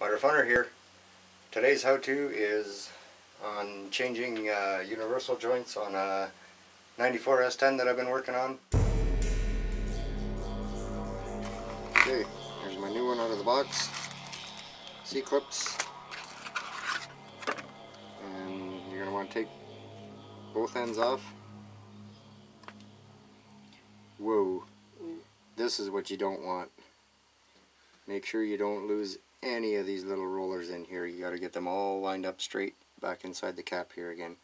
MudRFunR here. Today's how-to is on changing uh, universal joints on a 94 S10 that I've been working on. Okay, here's my new one out of the box. C-clips. And you're going to want to take both ends off. Whoa. This is what you don't want. Make sure you don't lose any of these little rollers in here. You got to get them all lined up straight back inside the cap here again.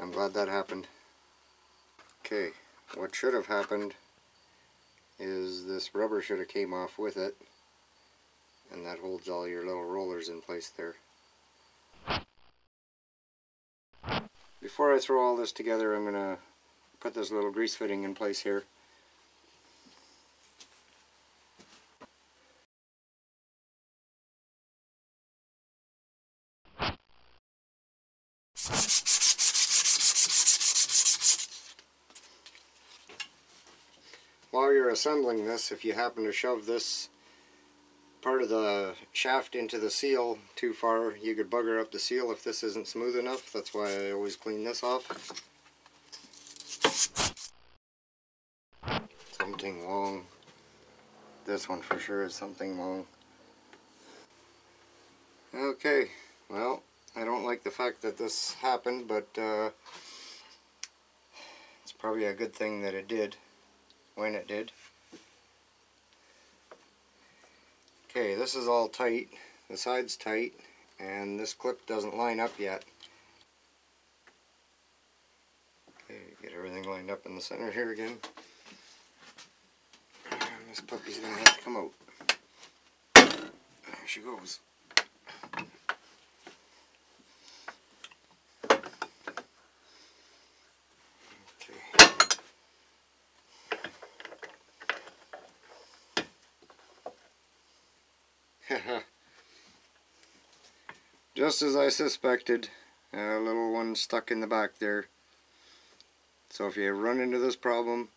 I'm glad that happened. Okay, what should have happened is this rubber should have came off with it and that holds all your little rollers in place there. Before I throw all this together I'm going to put this little grease fitting in place here. While you're assembling this, if you happen to shove this part of the shaft into the seal too far, you could bugger up the seal if this isn't smooth enough. That's why I always clean this off. Something long. This one for sure is something long. Okay, well, I don't like the fact that this happened, but uh, it's probably a good thing that it did when it did. Okay, this is all tight. The side's tight, and this clip doesn't line up yet. Okay, get everything lined up in the center here again. And this puppy's gonna have to come out. There she goes. Just as I suspected, a little one stuck in the back there. So if you run into this problem,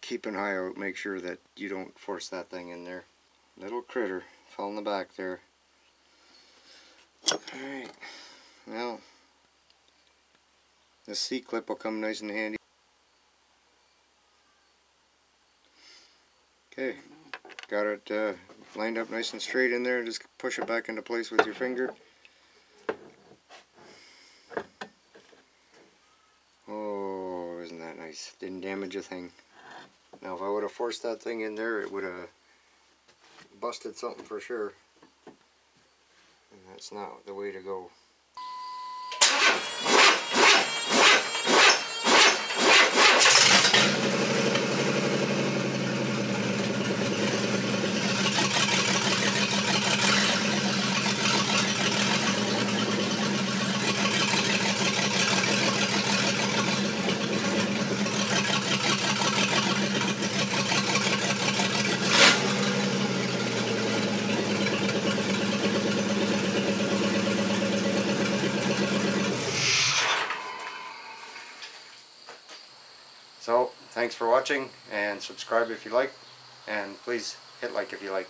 keep an eye out. Make sure that you don't force that thing in there. Little critter fell in the back there. Alright, well, the C-clip will come nice and handy. Okay, got it uh, lined up nice and straight in there. Just push it back into place with your finger. Oh, isn't that nice? Didn't damage a thing. Now if I would have forced that thing in there, it would have busted something for sure. And that's not the way to go. So, thanks for watching, and subscribe if you like, and please hit like if you like.